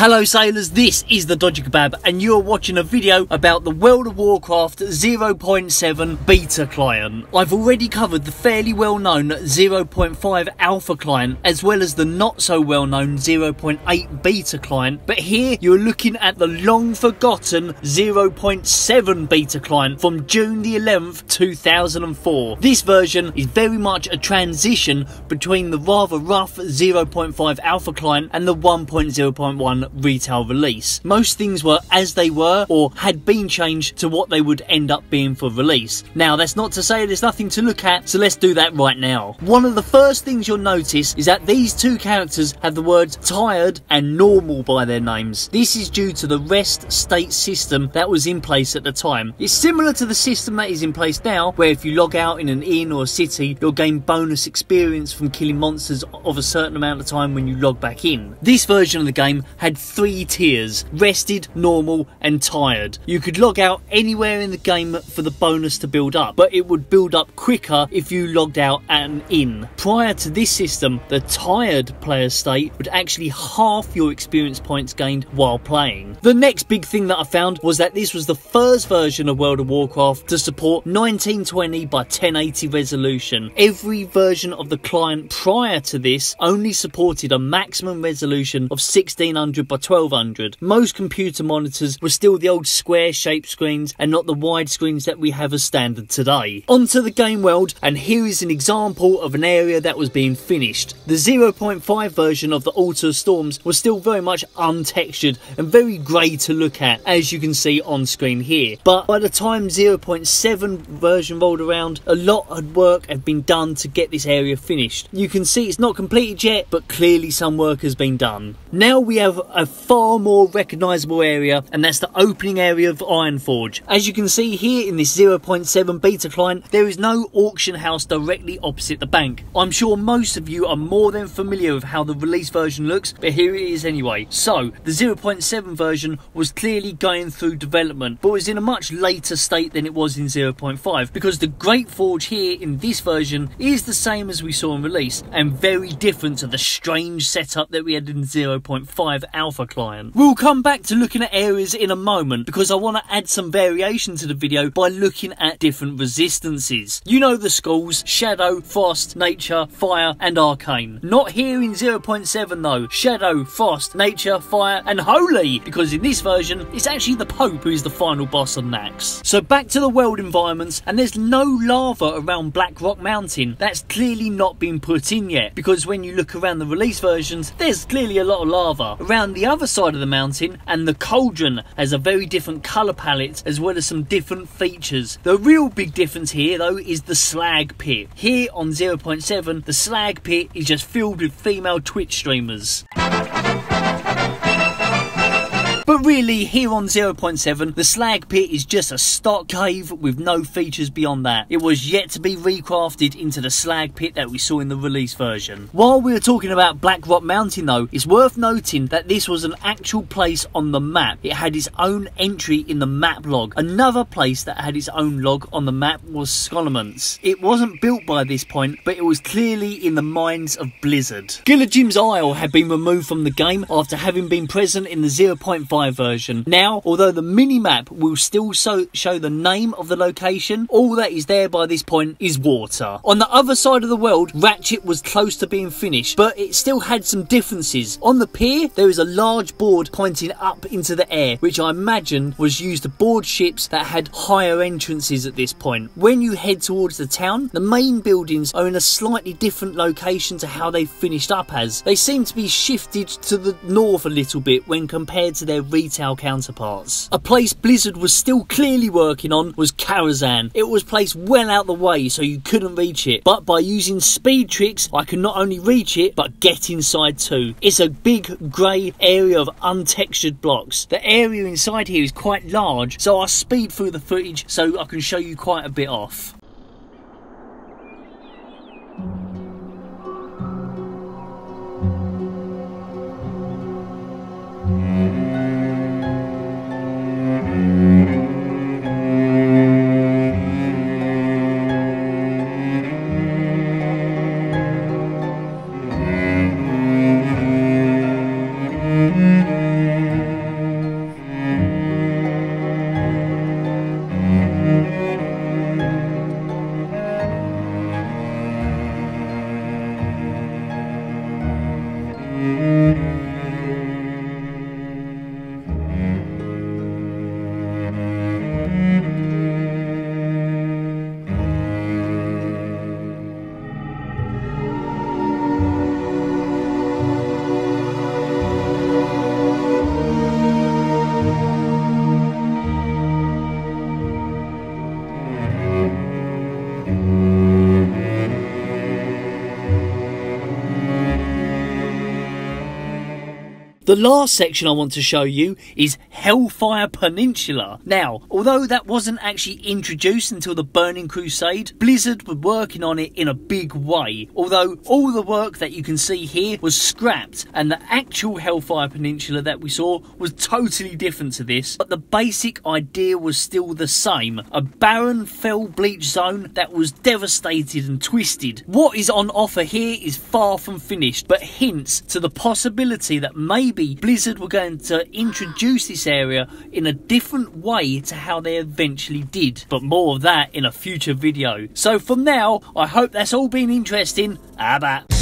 Hello sailors, this is the Dodgy Kebab and you're watching a video about the World of Warcraft 0.7 beta client. I've already covered the fairly well known 0.5 alpha client as well as the not so well known 0.8 beta client but here you're looking at the long forgotten 0.7 beta client from June the 11th 2004. This version is very much a transition between the rather rough 0.5 alpha client and the 1.0.1 retail release. Most things were as they were or had been changed to what they would end up being for release. Now, that's not to say there's nothing to look at, so let's do that right now. One of the first things you'll notice is that these two characters have the words tired and normal by their names. This is due to the rest state system that was in place at the time. It's similar to the system that is in place now, where if you log out in an inn or a city, you'll gain bonus experience from killing monsters of a certain amount of time when you log back in. This version of the game had three tiers rested, normal, and tired. You could log out anywhere in the game for the bonus to build up, but it would build up quicker if you logged out at an inn. Prior to this system, the tired player state would actually half your experience points gained while playing. The next big thing that I found was that this was the first version of World of Warcraft to support 1920 by 1080 resolution. Every version of the client prior to this only supported a maximum resolution of 1600 by 1200. Most computer monitors were still the old square shaped screens and not the wide screens that we have as standard today. Onto the game world and here is an example of an area that was being finished. The 0.5 version of the Altar Storms was still very much untextured and very grey to look at as you can see on screen here. But by the time 0.7 version rolled around a lot of work had been done to get this area finished. You can see it's not completed yet but clearly some work has been done. Now we have a far more recognisable area and that's the opening area of Ironforge. As you can see here in this 0.7 beta client there is no auction house directly opposite the bank. I'm sure most of you are more than familiar with how the release version looks but here it is anyway. So the 0.7 version was clearly going through development but was in a much later state than it was in 0.5 because the Great Forge here in this version is the same as we saw in release and very different to the strange setup that we had in 0.5 alpha client. We'll come back to looking at areas in a moment because I want to add some variation to the video by looking at different resistances. You know the schools, Shadow, Frost, Nature, Fire and Arcane. Not here in 0.7 though. Shadow, Frost, Nature, Fire and Holy because in this version it's actually the Pope who is the final boss on Naxx. So back to the world environments and there's no lava around Blackrock Mountain. That's clearly not been put in yet because when you look around the release versions there's clearly a lot of lava. Around the other side of the mountain and the cauldron has a very different colour palette as well as some different features. The real big difference here though is the slag pit. Here on 0.7 the slag pit is just filled with female Twitch streamers. But really, here on 0.7, the slag pit is just a stock cave with no features beyond that. It was yet to be recrafted into the slag pit that we saw in the release version. While we were talking about Blackrock Mountain though, it's worth noting that this was an actual place on the map. It had its own entry in the map log. Another place that had its own log on the map was Scholomance. It wasn't built by this point, but it was clearly in the minds of Blizzard. Gillijim's Isle had been removed from the game after having been present in the 0.5 version. Now, although the mini-map will still so show the name of the location, all that is there by this point is water. On the other side of the world, Ratchet was close to being finished, but it still had some differences. On the pier, there is a large board pointing up into the air, which I imagine was used to board ships that had higher entrances at this point. When you head towards the town, the main buildings are in a slightly different location to how they finished up as. They seem to be shifted to the north a little bit when compared to their retail counterparts. A place Blizzard was still clearly working on was Karazhan. It was placed well out the way so you couldn't reach it, but by using speed tricks I could not only reach it but get inside too. It's a big grey area of untextured blocks. The area inside here is quite large so I'll speed through the footage so I can show you quite a bit off. The last section I want to show you is Hellfire Peninsula. Now, although that wasn't actually introduced until the Burning Crusade, Blizzard were working on it in a big way. Although all the work that you can see here was scrapped and the actual Hellfire Peninsula that we saw was totally different to this, but the basic idea was still the same. A barren, fell bleach zone that was devastated and twisted. What is on offer here is far from finished, but hints to the possibility that maybe Blizzard were going to introduce this area in a different way to how they eventually did. But more of that in a future video. So from now, I hope that's all been interesting. Abba.